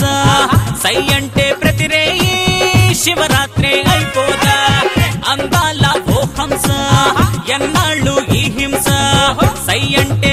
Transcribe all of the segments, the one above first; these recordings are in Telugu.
అయిపోదా? సై అంటే ప్రతిరే శివరాత్రే అయిపోదా? అందాల ఓ హంస ఎన్నాళ్ళు ఈ హింస? సై అంటే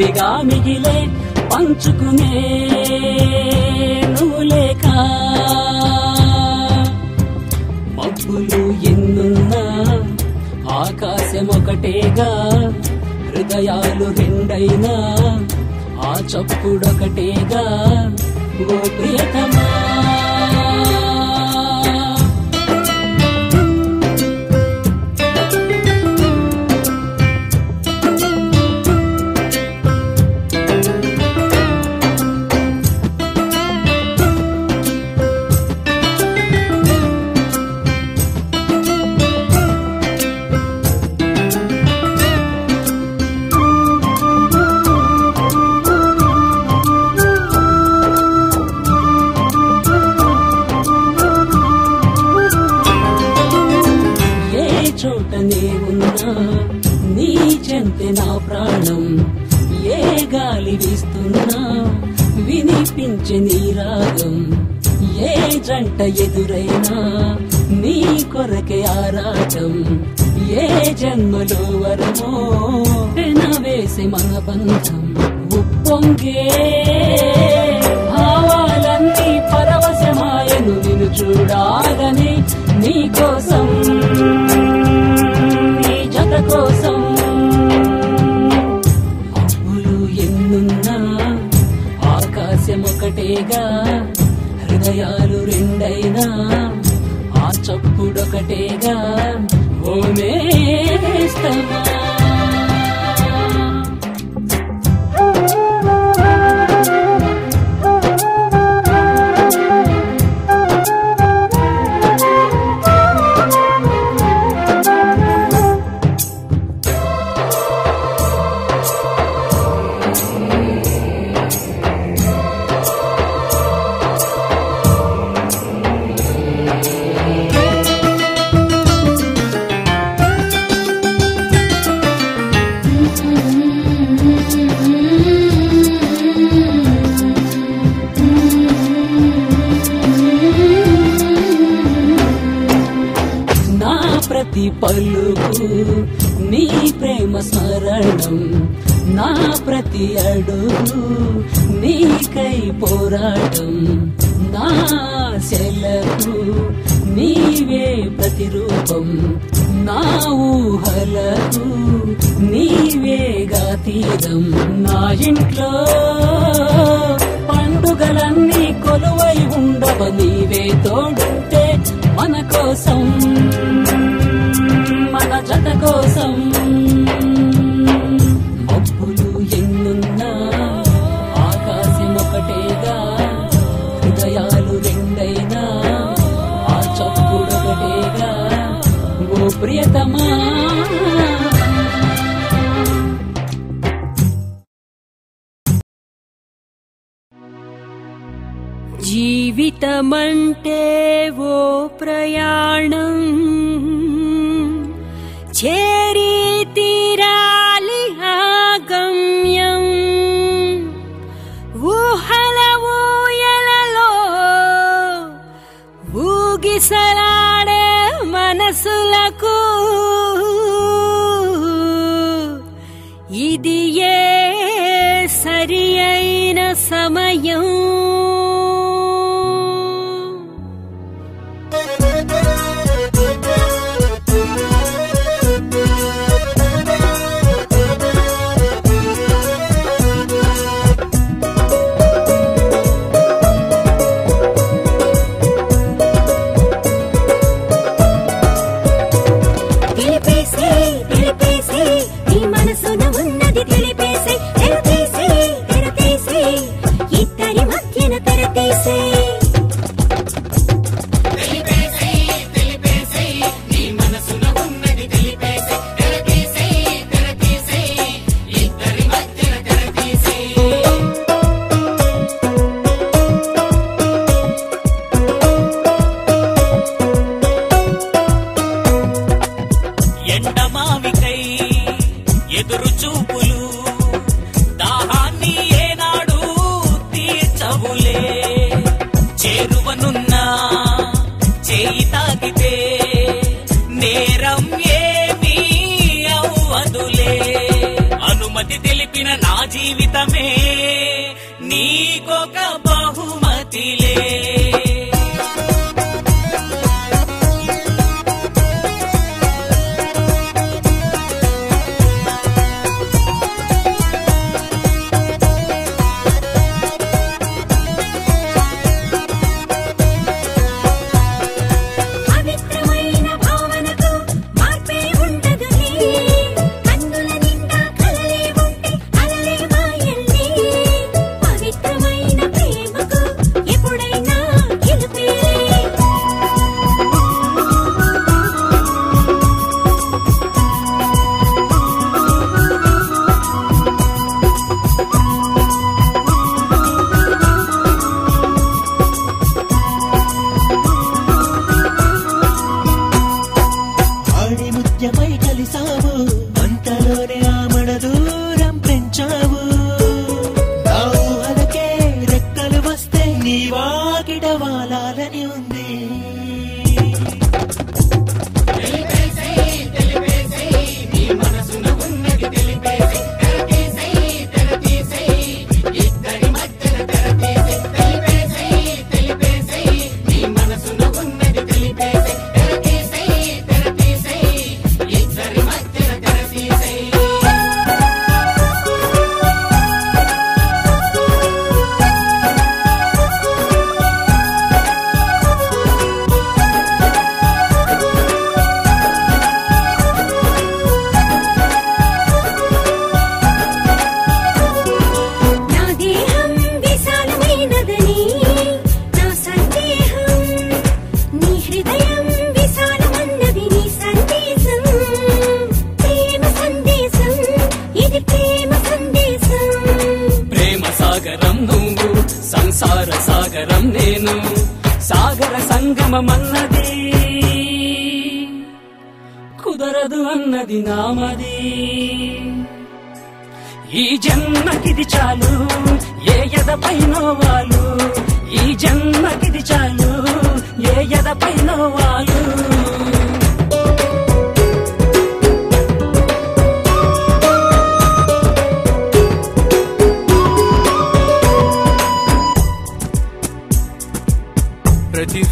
ఒంటరిగా మిగిలే పంచుకునే నువ్వు లేక మబ్బులు ఎన్నున్నా ఆకాశం ఒకటేగా హృదయాలు రెండైనా ఆ చప్పుడొకటేగా ఓ ప్రియతమా. జంట ఎదురైనా నీ కొరకే ఆరాటం ఏ జన్మలో వరమో వేసే మన బంధం ఉప్పొంగే భావాలన్నీ పరవశమాయను నిన్ను చూడాలని నీ కోసం నీ జత కోసం. అప్పులు ఎన్నున్నా ఆకాశం ఒకటేగా హృదయాలు రెండైనా ఆ చప్పుడొకటేగా ఓ మేస్తమా ప్రతి పలుకు నీ ప్రేమ స్మరణం నా ప్రతి అడుగు నీకై పోరాటం. నా శలకు నీవే ప్రతిరూపం. నా ఊహలకు నీవే తీరం నా ఇంట్లో. పండుగలన్నీ కొలువై ఉండవ నీవే తోడుంటే మన కోసం మన జత కోసం. ఇది ఏ సరి అయిన సమయం కలిసావు. అంతలోనే ఆమడ దూరం పెంచావు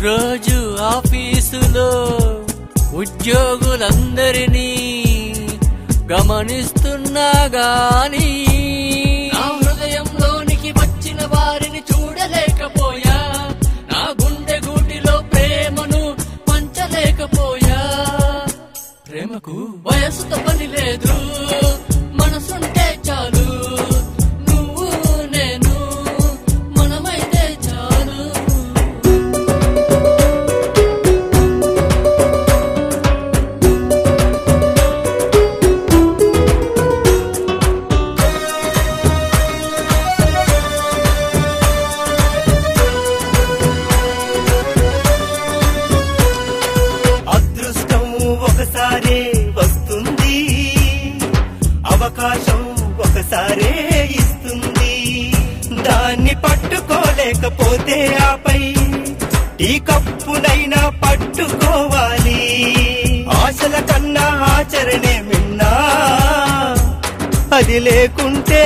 రోజు ఆఫీసులో ఉద్యోగులందరినీ గమనిస్తున్నా గానీ లేకుంటే